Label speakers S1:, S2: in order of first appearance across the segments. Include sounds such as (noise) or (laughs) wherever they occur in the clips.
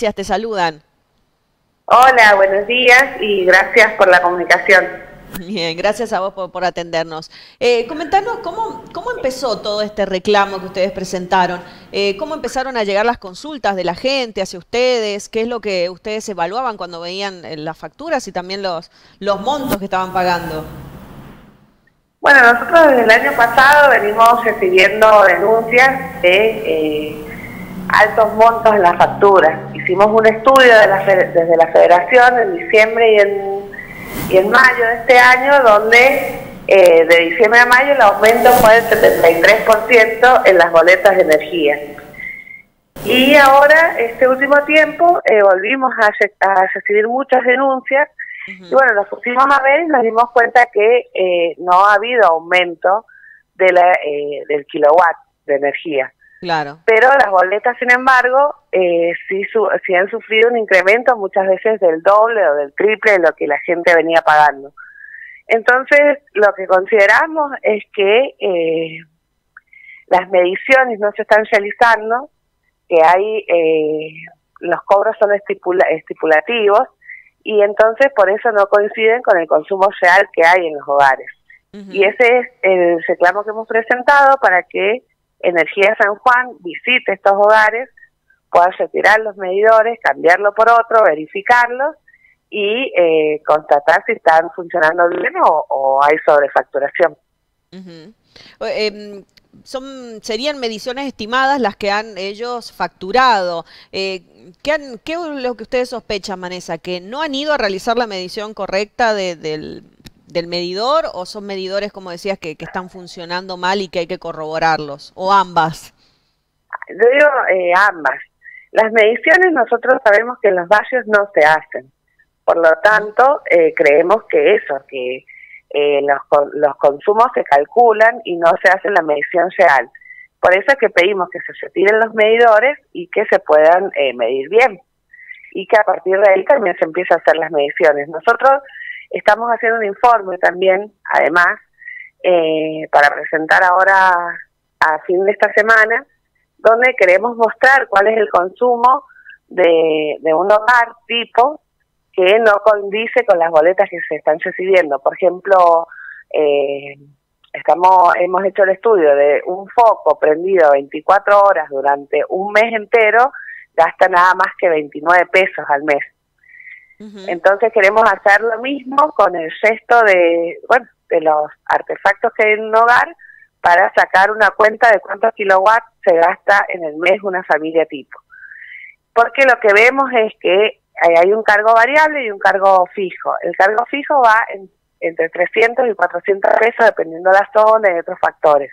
S1: Te saludan.
S2: Hola, buenos días y gracias por la comunicación.
S1: Bien, gracias a vos por, atendernos. Eh, comentanos cómo, cómo empezó todo este reclamo que ustedes presentaron. Eh, ¿Cómo empezaron a llegar las consultas de la gente hacia ustedes? ¿Qué es lo que ustedes evaluaban cuando veían eh, las facturas y también los, los montos que estaban pagando?
S2: Bueno, nosotros desde el año pasado venimos recibiendo denuncias de eh, altos montos en las facturas. Hicimos un estudio desde la federación en diciembre y en, y en mayo de este año donde eh, de diciembre a mayo el aumento fue del 73% en las boletas de energía. Y ahora, este último tiempo, eh, volvimos a, a recibir muchas denuncias y bueno, nos pusimos a ver y nos dimos cuenta que eh, no ha habido aumento de la, eh, del kilowatt de energía.
S1: Claro.
S2: Pero las boletas, sin embargo, eh, sí, sí han sufrido un incremento muchas veces del doble o del triple de lo que la gente venía pagando. Entonces, lo que consideramos es que eh, las mediciones no se están realizando, que hay eh, los cobros son estipulativos y entonces por eso no coinciden con el consumo real que hay en los hogares. Y ese es el reclamo que hemos presentado para que Energía San Juan visite estos hogares, pueda retirar los medidores, cambiarlo por otro, verificarlos y eh, constatar si están funcionando bien o, hay sobrefacturación
S1: son serían mediciones estimadas las que han ellos facturado. Eh, ¿qué, es lo que ustedes sospechan, Manesa? ¿Que no han ido a realizar la medición correcta del, medidor o son medidores, como decías, que, están funcionando mal y que hay que corroborarlos? ¿O ambas?
S2: Yo digo eh, ambas. Las mediciones nosotros sabemos que en los barrios no se hacen. Por lo tanto, eh, creemos que eso, que eh, los, los consumos se calculan y no se hace la medición real. Por eso es que pedimos que se retiren los medidores y que se puedan eh, medir bien y que a partir de ahí también se empiece a hacer las mediciones. Nosotros estamos haciendo un informe también, además, eh, para presentar ahora a fin de esta semana, donde queremos mostrar cuál es el consumo de, un hogar tipo que no condice con las boletas que se están recibiendo. Por ejemplo, eh, estamos hemos hecho el estudio de un foco prendido 24 horas durante un mes entero, gasta nada más que 29 pesos al mes. Entonces queremos hacer lo mismo con el resto de, bueno, de los artefactos que hay en un hogar para sacar una cuenta de cuántos kilowatts se gasta en el mes una familia tipo. Porque lo que vemos es que hay un cargo variable y un cargo fijo. El cargo fijo va entre 300 y 400 pesos dependiendo de la zona y otros factores.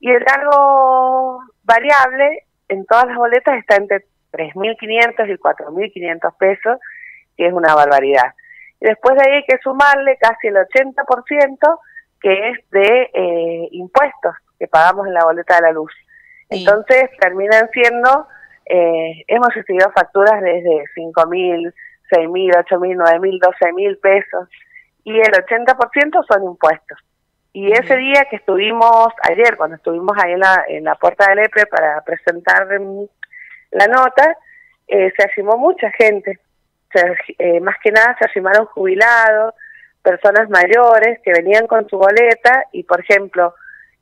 S2: Y el cargo variable en todas las boletas está entre 3.500 y 4.500 pesos, que es una barbaridad. Y después de ahí hay que sumarle casi el 80% que es de eh, impuestos que pagamos en la boleta de la luz. Entonces terminan siendo eh, hemos recibido facturas desde 5 mil, 6 mil, 8 mil, 9 mil, 12 mil pesos y el 80% son impuestos. Y ese día que estuvimos, ayer cuando estuvimos ahí en la, en la puerta del EPRE para presentar la nota, eh, se arrimó mucha gente. Eh, más que nada se arrimaron jubilados, personas mayores que venían con su boleta y, por ejemplo,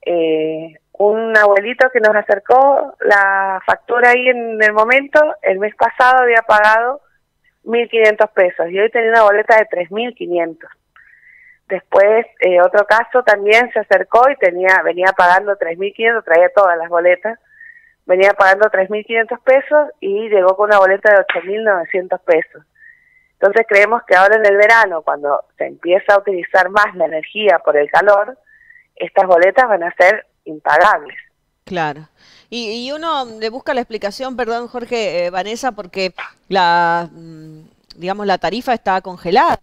S2: eh, un abuelito que nos acercó la factura ahí en el momento, el mes pasado había pagado 1.500 pesos y hoy tenía una boleta de 3.500. Después, eh, otro caso también se acercó y tenía venía pagando 3.500, traía todas las boletas, venía pagando 3.500 pesos y llegó con una boleta de 8.900 pesos. Entonces creemos que ahora en el verano, cuando se empieza a utilizar más la energía por el calor, estas boletas van a ser impagables.
S1: Claro. Y, uno le busca la explicación, perdón Jorge, eh, Vanessa, porque la, mm, digamos, la tarifa está congelada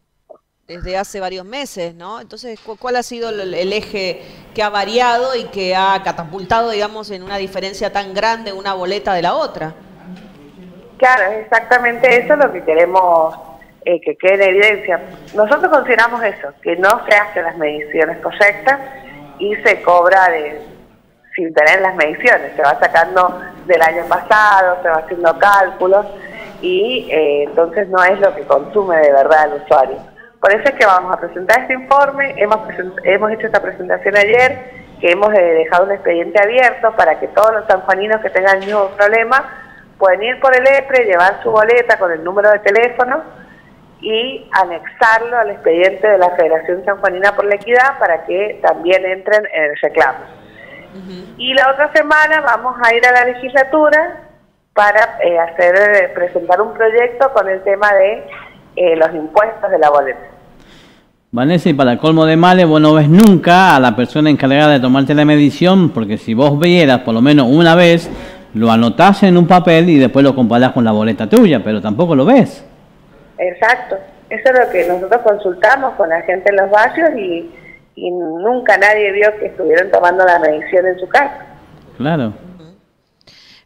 S1: desde hace varios meses, ¿no? Entonces, ¿cuál ha sido el, eje que ha variado y que ha catapultado, digamos, en una diferencia tan grande una boleta de la otra?
S2: Claro, exactamente eso es lo que queremos eh, que quede en evidencia. Nosotros consideramos eso, que no se hacen las mediciones correctas y se cobra de, sin tener las mediciones, se va sacando del año pasado, se va haciendo cálculos y eh, entonces no es lo que consume de verdad el usuario. Por eso es que vamos a presentar este informe, hemos, hemos hecho esta presentación ayer, que hemos eh, dejado un expediente abierto para que todos los sanjuaninos que tengan el mismo problema pueden ir por el EPRE, llevar su boleta con el número de teléfono y anexarlo al expediente de la Federación Sanjuanina por la Equidad para que también entren en el reclamo. Y la otra semana vamos a ir a la legislatura para eh, hacer eh, presentar un proyecto con el tema de eh, los impuestos de la boleta.
S3: Vanessa, y para el colmo de males, vos no ves nunca a la persona encargada de tomarte la medición, porque si vos vieras por lo menos una vez, lo anotás en un papel y después lo comparás con la boleta tuya, pero tampoco lo ves.
S2: Exacto, eso es lo que nosotros consultamos con la gente en los barrios y, y nunca nadie vio que estuvieran tomando la medición en su casa.
S3: Claro.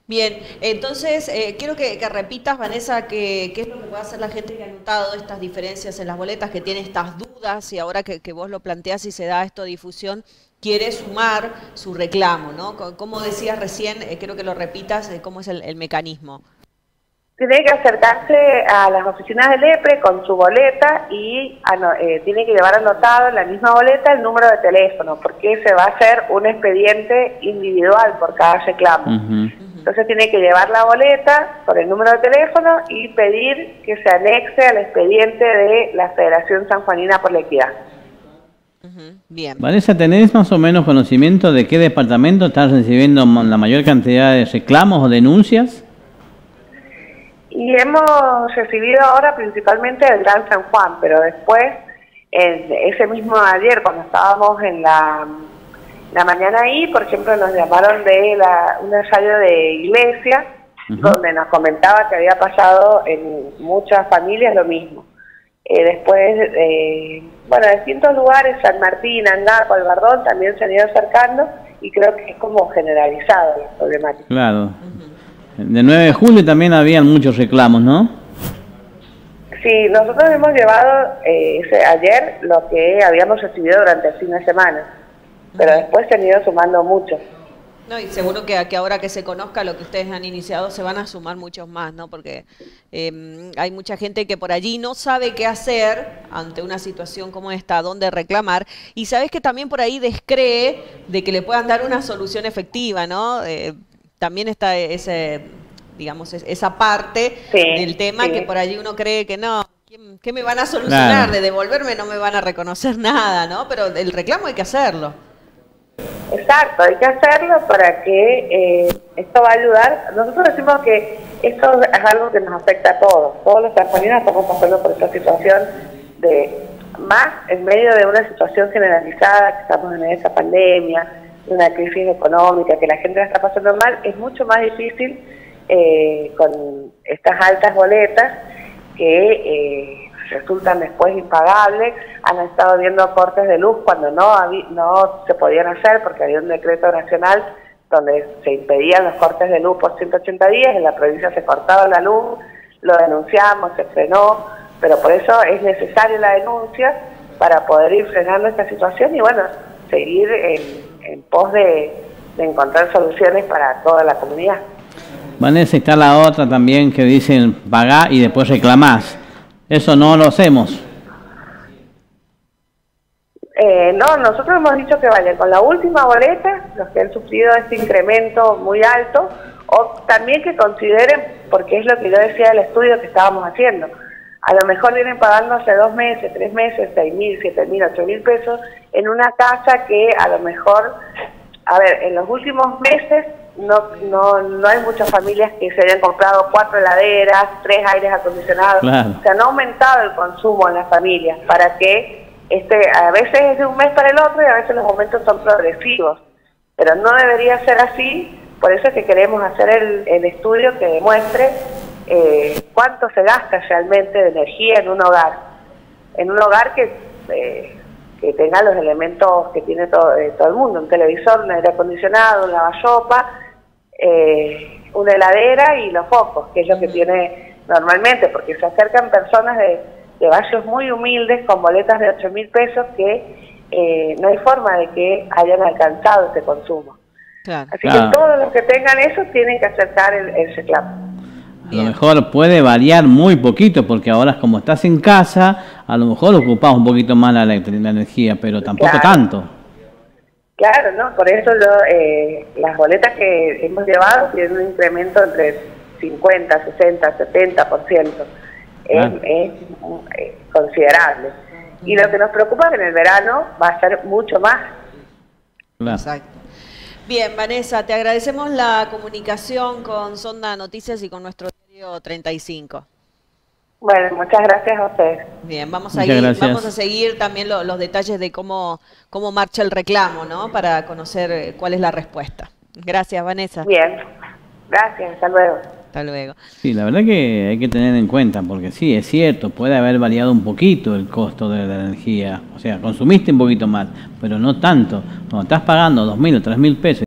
S1: Bien, entonces eh, quiero que, repitas, Vanessa, qué es lo que puede hacer la gente que ha notado estas diferencias en las boletas, que tiene estas dudas y ahora que, vos lo planteás y se da esto de difusión, quiere sumar su reclamo, ¿no? Como decías recién, eh, quiero que lo repitas, eh, cómo es el, mecanismo.
S2: Tiene que acercarse a las oficinas del EPRE con su boleta y tiene que llevar anotado en la misma boleta el número de teléfono, porque se va a hacer un expediente individual por cada reclamo. Entonces tiene que llevar la boleta con el número de teléfono y pedir que se anexe al expediente de la Federación Sanjuanina por la Equidad.
S3: Bien. Vanessa, ¿tenés más o menos conocimiento de qué departamento estás recibiendo la mayor cantidad de reclamos o denuncias?
S2: Y hemos recibido ahora principalmente el Gran San Juan, pero después, ese mismo ayer, cuando estábamos en la la mañana ahí, por ejemplo, nos llamaron de la, un ensayo de iglesia, donde nos comentaba que había pasado en muchas familias lo mismo. Eh, después, eh, bueno, en distintos lugares, San Martín, Andaco, Albardón, también se han ido acercando y creo que es como generalizado la problemática.
S3: Claro. De 9 de julio también habían muchos reclamos, ¿no?
S2: Sí, nosotros hemos llevado eh, ayer lo que habíamos recibido durante el fin de semana pero después se han ido sumando muchos.
S1: No, y seguro que, que, ahora que se conozca lo que ustedes han iniciado, se van a sumar muchos más, ¿no? Porque em, hay mucha gente que por allí no sabe qué hacer ante una situación como esta, dónde reclamar, y sabes que también por ahí descree de que le puedan dar una solución efectiva, ¿no? Eh, también está ese, digamos, esa parte del tema que por allí uno cree que no, ¿qué me van a solucionar? De devolverme no me van a reconocer (laughs) nada, ¿no? Pero el reclamo hay que hacerlo.
S2: Exacto, hay que hacerlo para que eh, esto va a ayudar. Nosotros decimos que esto es algo que nos afecta a todos. Todos los argentinos estamos pasando por esta situación de más en medio de una situación generalizada, que estamos en esta pandemia, una crisis económica, que la gente la está pasando mal, es mucho más difícil eh, con estas altas boletas que eh, resultan después impagables, han estado viendo cortes de luz cuando no, no se podían hacer porque había un decreto nacional donde se impedían los cortes de luz por 180 días, en la provincia se cortaba la luz, lo denunciamos, se frenó, pero por eso es necesaria la denuncia para poder ir frenando esta situación y bueno, seguir en, pos de, encontrar soluciones para toda la comunidad.
S3: Vanessa, está la otra también que dicen pagar y después reclamás. Eso no lo hacemos.
S2: Eh, no, nosotros hemos dicho que vaya con la última boleta, los que han sufrido este incremento muy alto, o también que consideren, porque es lo que yo decía del estudio que estábamos haciendo, a lo mejor vienen pagando hace dos meses, tres meses, seis mil, siete mil, ocho mil pesos en una casa que a lo mejor, a ver, en los últimos meses no, no, no hay muchas familias que se hayan comprado cuatro heladeras, tres aires acondicionados. Se han aumentado el consumo en las familias para que este, a veces es de un mes para el otro y a veces los aumentos son progresivos. Pero no debería ser así, por eso es que queremos hacer el, el estudio que demuestre eh, cuánto se gasta realmente de energía en un hogar. En un hogar que, eh, que tenga los elementos que tiene todo, eh, todo el mundo, un televisor, un aire acondicionado, un lavarropa, eh, una heladera y los focos, que es lo que tiene normalmente, porque se acercan personas de, de barrios muy humildes con boletas de 8 mil pesos que eh, no hay forma de que hayan alcanzado ese consumo. Así que todos los que tengan eso tienen que aceptar el, reclamo.
S3: A lo mejor puede variar muy poquito, porque ahora como estás en casa, a lo mejor ocupás un poquito más la, la energía, pero tampoco tanto.
S2: Claro, ¿no? Por eso eh, las boletas que hemos llevado tienen un incremento entre 50, 60, 70%. Es, es, considerable. Y lo que nos preocupa es que en el verano va a ser mucho más.
S1: Exacto. Bien, Vanessa, te agradecemos la comunicación con Sonda Noticias y con nuestro diario 35.
S2: Bueno, muchas gracias a ustedes.
S1: Bien, vamos a, ir, vamos a seguir también los detalles de cómo, cómo marcha el reclamo, ¿no? Para conocer eh, cuál es la respuesta. Gracias, Vanessa.
S2: Bien, gracias, hasta luego.
S1: Luego.
S3: Sí, la verdad que hay que tener en cuenta, porque sí, es cierto, puede haber variado un poquito el costo de la energía. O sea, consumiste un poquito más, pero no tanto. Cuando estás pagando dos mil o tres mil pesos,